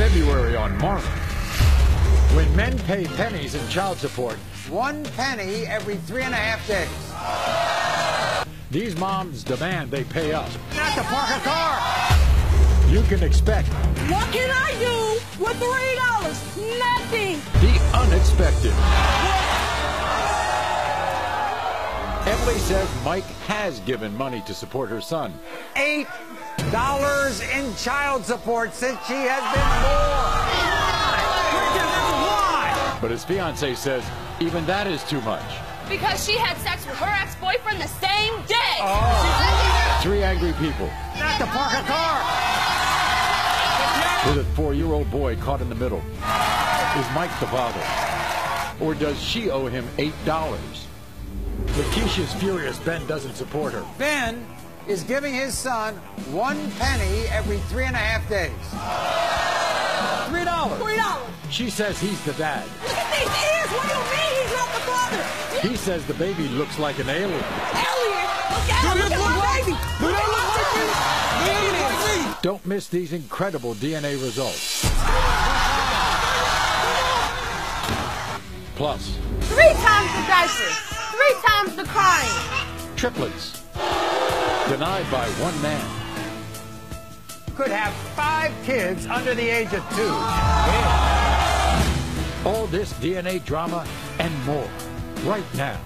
February on Maury. When men pay pennies in child support, One penny every three and a half days. these moms demand they pay up. Not to park a car. You can expect What can I do with three dollars? Nothing. the unexpected. Emily says Mike has given money to support her son. Eight dollars in child support since she has been born. But his fiance says even that is too much. Because she had sex with her ex-boyfriend the same day. Oh. Three angry people Not to park a car. with a four-year-old boy caught in the middle. Is Mike the father? Or does she owe him eight dollars? Lakeisha's furious Ben doesn't support her. Ben is giving his son one penny every three and a half days. Three dollars. Three dollars. She says he's the dad. Look at these ears. What do you mean he's not the father? He says the baby looks like an alien. Alien. Look at him. Look at my baby. Look at my baby. Don't miss these incredible DNA results. Plus, Three times the diapers. Three times the crime. triplets. Denied by one man. Could have five kids under the age of two. All this DNA drama and more right now